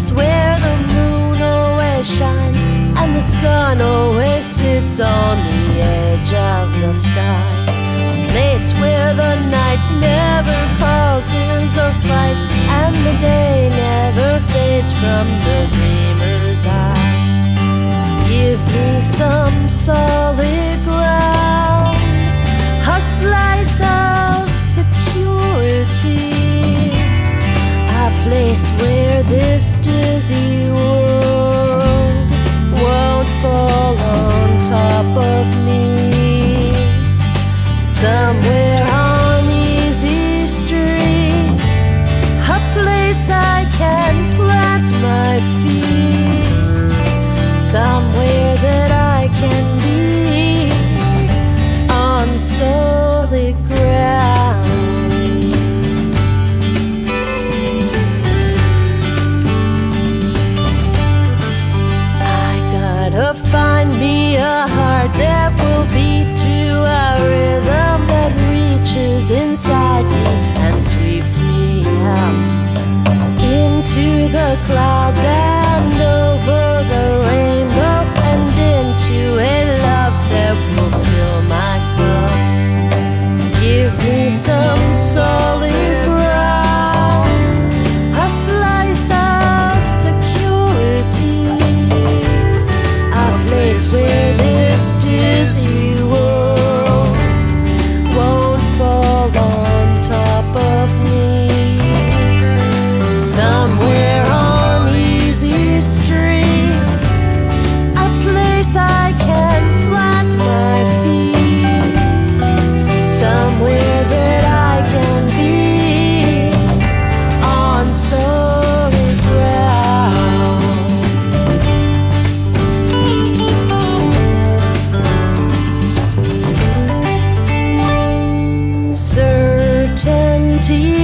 place where the moon always shines and the sun always sits on the edge of the sky. A place where the night never calls place where this dizzy world the clouds. see